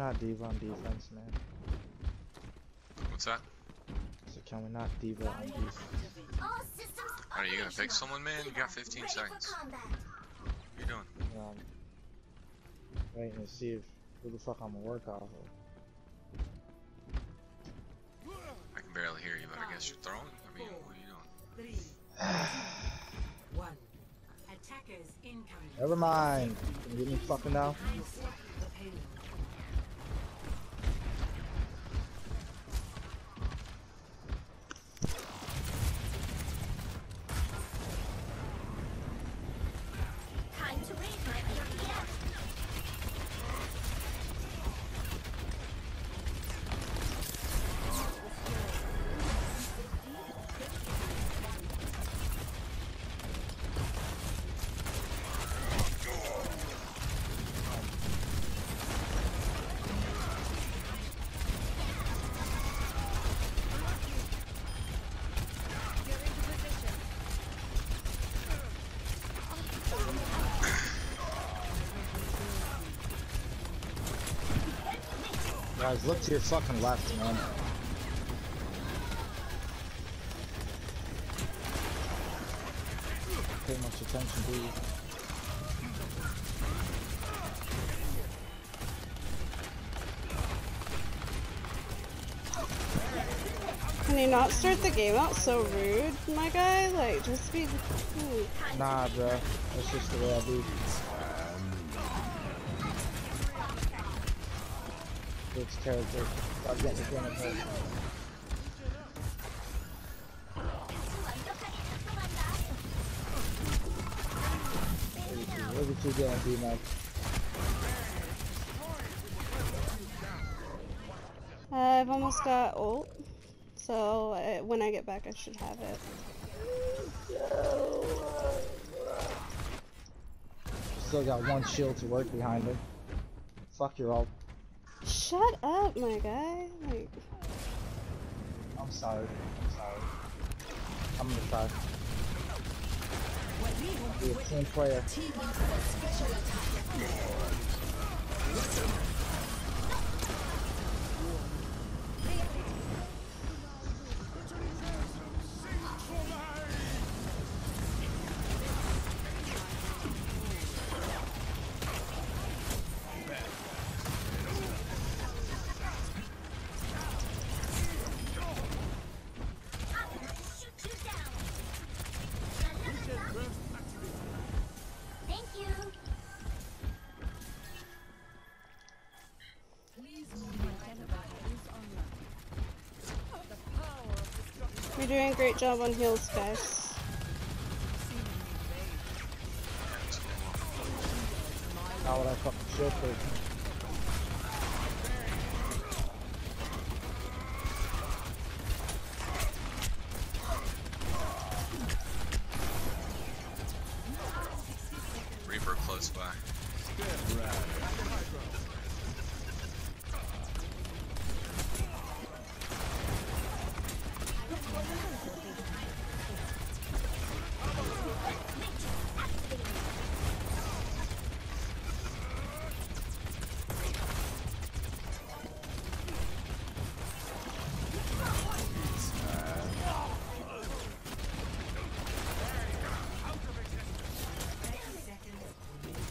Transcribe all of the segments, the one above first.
not D.Va on defense, man? What's that? So can we not D.Va on defense? All systems Are you gonna operational. pick someone, man? You got 15 seconds. What are you doing? Um, waiting to see if who the fuck I'm gonna work off of. I can barely hear you, but I guess you're throwing. I mean, what are you doing? Three, one. Attackers incoming. Never mind. Can you get me fucking now? Guys, look to your fucking left, man. Pay much attention, please. Can you not start the game out so rude, my guy? Like, just be. Nah, bro. That's just the way I do. It's character. Stop getting the of Look at you B Mike. I've almost got ult, so uh, when I get back, I should have it. Still got one shield to work behind it. Fuck your ult. Shut up, my guy. Like, I'm sorry. I'm sorry. I'm gonna try. Be a team player. Doing a great job on heals, guys. What I fucking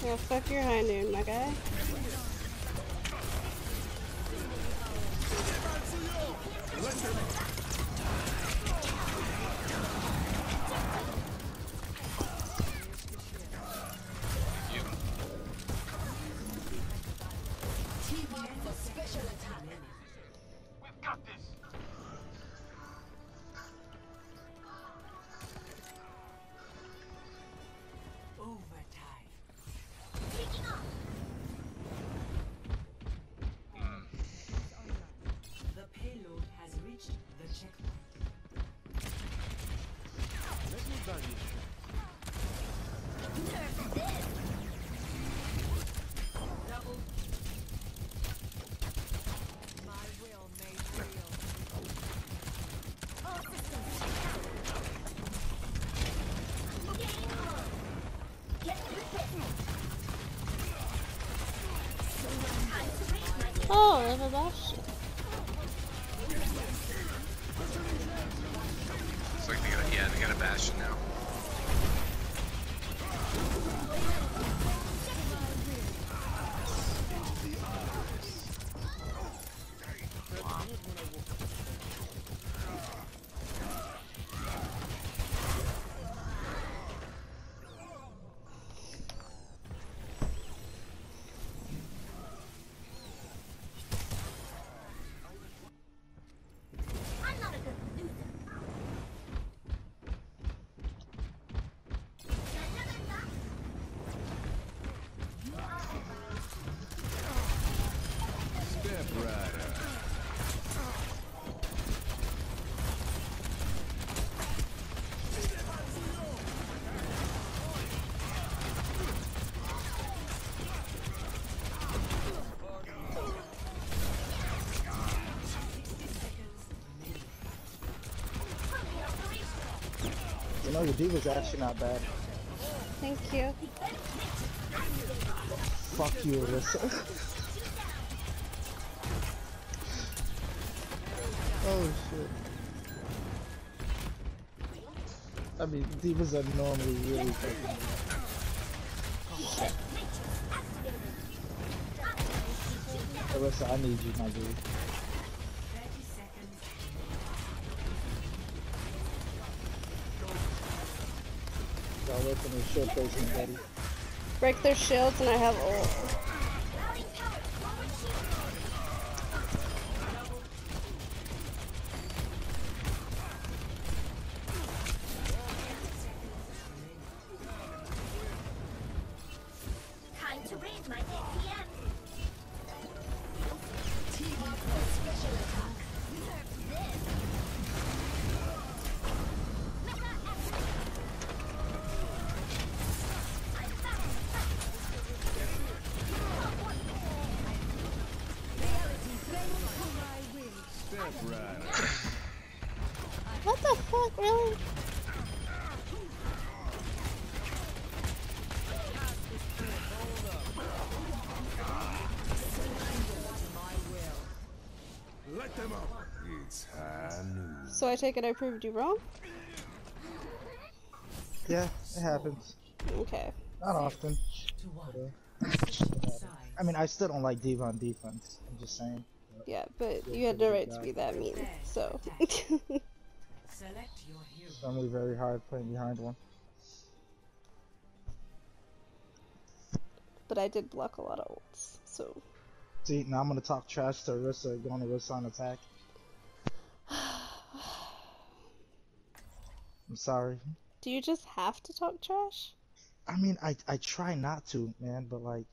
Yeah, fuck your high noon, my guy. Know, your D.Va's actually not bad. Thank you. Fuck you, Alyssa. oh shit. I mean, D.Vas are normally really fucking. Alyssa, I need you, my dude. Break their shields and I have ult. So I take it I proved you wrong? Yeah, it happens. Okay. Not often. To one. but, Side. I mean, I still don't like D.Va on defense. I'm just saying. Yeah, but you had no right to be that mean, so. Select your hero. It's normally very hard playing behind one. but I did block a lot of ults, so. See, now I'm gonna talk trash to Orisa going to Orisa on attack. I'm sorry. Do you just have to talk trash? I mean, I I try not to, man, but like,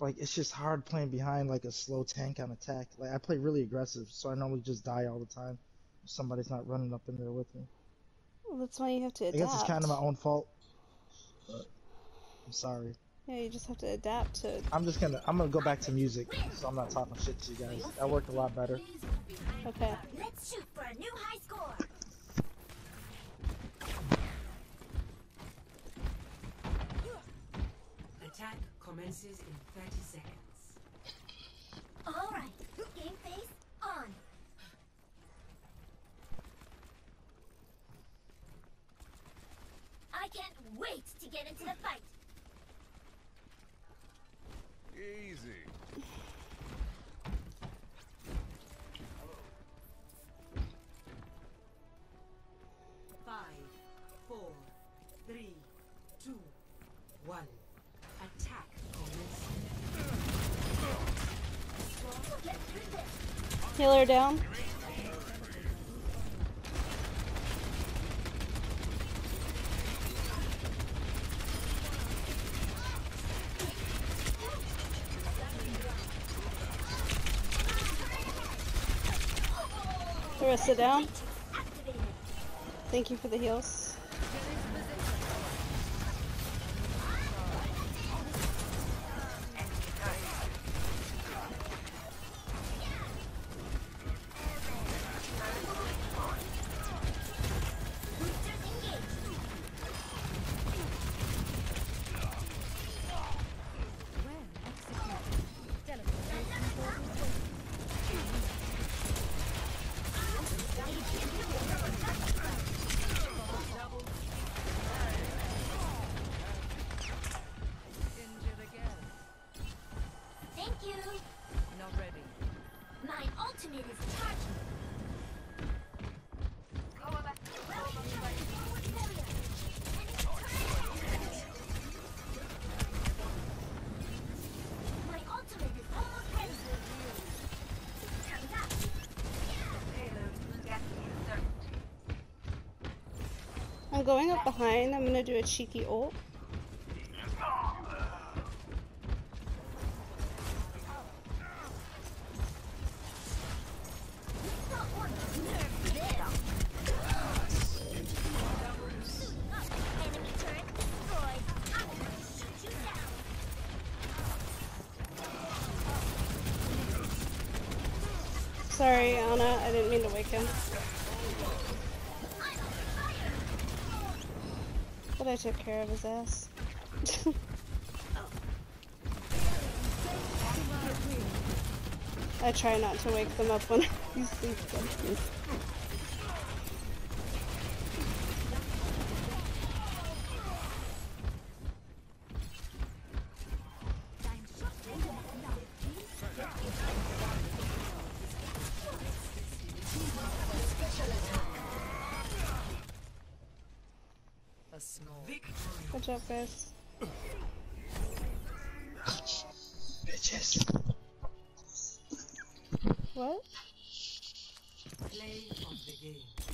like it's just hard playing behind like a slow tank on attack. Like I play really aggressive, so I normally just die all the time. If somebody's not running up in there with me. Well, that's why you have to I guess it's kind of my own fault. I'm sorry. Yeah, you just have to adapt to. I'm just gonna I'm gonna go back to music, so I'm not talking shit to you guys. That worked a lot better. Okay. Let's shoot for a new high score. Attack commences in 30 seconds. All right, game face on. I can't wait to get into the fight. Healer down. Orisa down. Thank you for the heals. I'm going up behind. I'm gonna do a cheeky ult. Sorry, Ana. I didn't mean to wake him. I took care of his ass. I try not to wake them up when he sleeps Guys. Bitches. What? Play of the game.